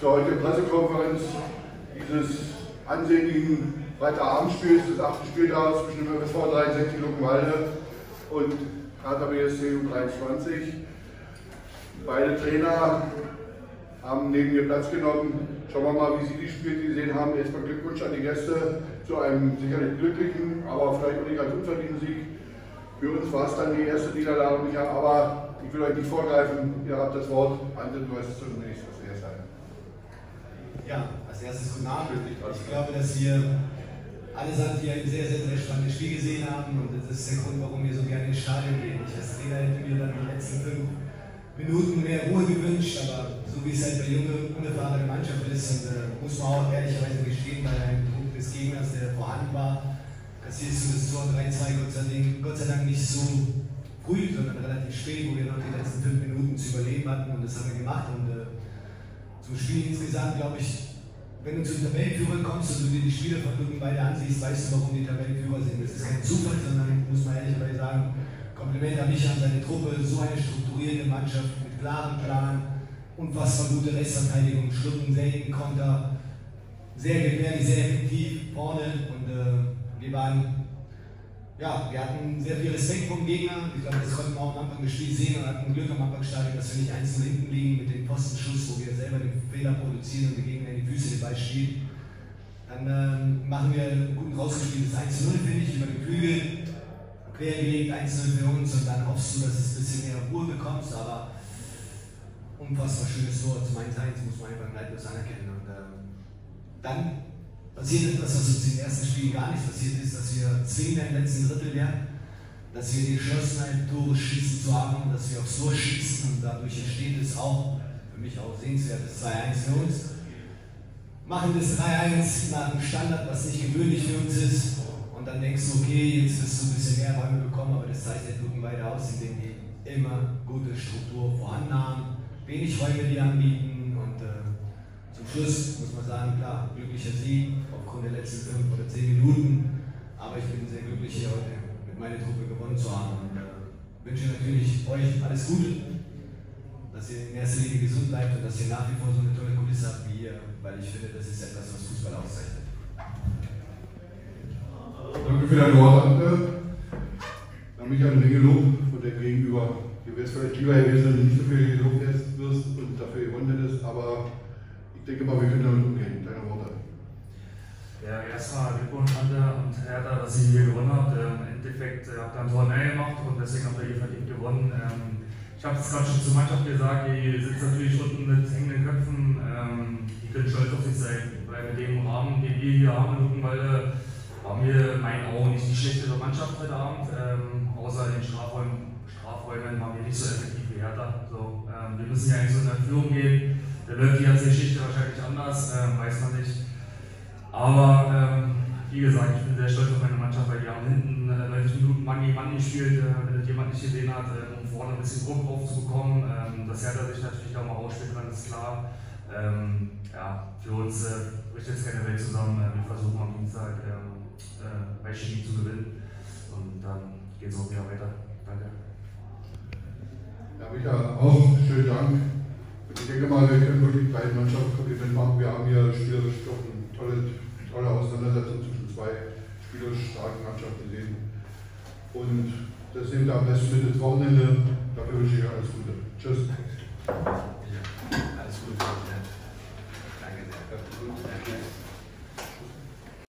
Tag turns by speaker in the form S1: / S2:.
S1: zur heutigen Pressekonferenz dieses ansehnlichen Freitagabendspiels des achten Spieltags zwischen dem MSV 63 Luckenwalde und Hertha BSC U23. Beide Trainer haben neben mir Platz genommen. Schauen wir mal, wie Sie die Spiele gesehen haben. Erstmal Glückwunsch an die Gäste zu einem sicherlich glücklichen, aber vielleicht auch nicht ganz unverdienten Sieg. Für uns war es dann die erste Niederlage, aber ich will euch nicht vorgreifen. Ihr habt das Wort. Ante, du hast das erste.
S2: Ja, als erstes guten Abend. Ich glaube, dass wir allesamt hier ein sehr, sehr, sehr spannendes Spiel gesehen haben und das ist der Grund, warum wir so gerne ins Stadion gehen. Ich als Trainer hätte mir dann die letzten fünf Minuten mehr Ruhe gewünscht, aber so wie es halt bei junge, unerfahrene Mannschaft ist, und äh, muss man auch ehrlicherweise gestehen, bei einem Punkt des Gegners, der vorhanden war, kassierst du das Tor 3-2 Gott, Gott sei Dank nicht so früh, sondern relativ spät, wo wir noch die letzten fünf Minuten zu überleben hatten und das haben wir gemacht. Und äh, zum Spiel insgesamt, glaube ich, wenn du zu den Tabellenführern kommst und du dir die Spielervergnügen beide ansiehst, weißt du, warum die Tabellenführer sind. Das ist kein Zufall, sondern muss man ehrlicherweise sagen, Kompliment an mich, an seine Truppe, so eine strukturierte Mannschaft mit klarem Plan, unfassbar gute Restverteidigung, Schlucken, selten Konter, sehr gefährlich, sehr effektiv vorne. Und äh, wir waren, ja, wir hatten sehr viel Respekt vom Gegner. Ich glaube, das konnten wir auch am Anfang des Spiels sehen und hatten Glück am Anfangsstadion, dass wir nicht einzeln hinten liegen mit dem Postenschuss, wo wir selber den Fehler produzieren und der Gegner in die Füße den Ball spielt. Dann ähm, machen wir ein guten rausgespieltes 1-0, finde ich, über den Flügel quergelegt, einzeln für uns und dann hoffst du, dass es ein bisschen mehr Ruhe bekommst, aber unfassbar schönes Tor zum 1-1 muss man einfach neidlos anerkennen. Und ähm, dann passiert etwas, was uns im ersten Spiel gar nicht passiert ist, dass wir zwingend im letzten Drittel werden, dass wir die Geschlossenheit, Tore schießen zu haben, dass wir aufs Tor schießen und dadurch entsteht es auch, für mich auch sehenswertes 2-1 für uns. Machen das 3-1 nach einem Standard, was nicht gewöhnlich für uns ist dann denkst du, okay, jetzt wirst du ein bisschen mehr Räume bekommen, aber das zeichnet Luckenwalde aus, indem die immer gute Struktur vorhanden haben, wenig Räume die anbieten und äh, Schluss muss man sagen, klar, glücklicher Sieg aufgrund der letzten fünf oder zehn Minuten, aber ich bin sehr glücklich hier heute mit meiner Truppe gewonnen zu haben und äh, wünsche natürlich euch alles Gute, dass ihr in erster Linie gesund bleibt und dass ihr nach wie vor so eine tolle Kulisse habt wie ihr, weil ich finde, das ist etwas, was Fußball auszeichnet.
S1: Danke für deine Worte. Dann mich eine Menge Lob von dem Gegenüber. Du wärst vielleicht lieber gewesen, wenn du nicht so viel gelobt wirst und dafür gewonnen hättest, aber denke mal, wir können damit umgehen. Deine Worte.
S3: Ja, erstmal Glückwunsch Ante und Hertha, dass ihr hier gewonnen habt. Im Endeffekt äh, habt ihr ein Tor mehr gemacht und deswegen habt ihr hier verdient gewonnen. Ähm, ich habe es gerade schon zur Mannschaft gesagt, die sitzt natürlich unten mit hängenden Köpfen. Ähm, die können stolz auf sich sein, weil mit dem Rahmen, den wir hier haben in Luckenwalde, haben wir in meinen Augen nicht die schlechtere Mannschaft heute Abend. Ähm, außer den Strafräumen, Strafräumen waren wir nicht so effektiv wie Hertha. So, ähm, wir müssen ja eigentlich so in der Führung gehen. Da läuft die ganze Geschichte wahrscheinlich anders, ähm, weiß man nicht. Aber ähm, wie gesagt, ich bin sehr stolz auf meine Mannschaft, weil die haben hinten äh, 90 Minuten Mann gegen Mann gespielt, äh, wenn das jemand nicht gesehen hat, äh, um vorne ein bisschen Druck aufzubekommen. Ähm, dass Hertha sich natürlich auch mal ausspielen kann, ist klar. Ähm, ja, für uns äh, bricht jetzt keine Welt zusammen. Äh, wir versuchen am Dienstag ähm, äh, bei Chemie zu gewinnen. Und dann geht es auch wieder weiter. Danke.
S1: Ja, Micha, auch schönen Dank. Ich denke mal, wir können wirklich beiden Mannschaften Kompliment machen. Wir haben hier spielerisch doch eine tolle, tolle Auseinandersetzung zwischen zwei spielerisch starken Mannschaften gesehen. Und das nehmen wir am besten mit ins Wochenende. Dafür wünsche ich euch alles Gute. Tschüss.